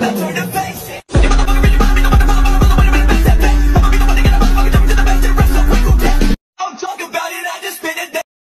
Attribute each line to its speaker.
Speaker 1: the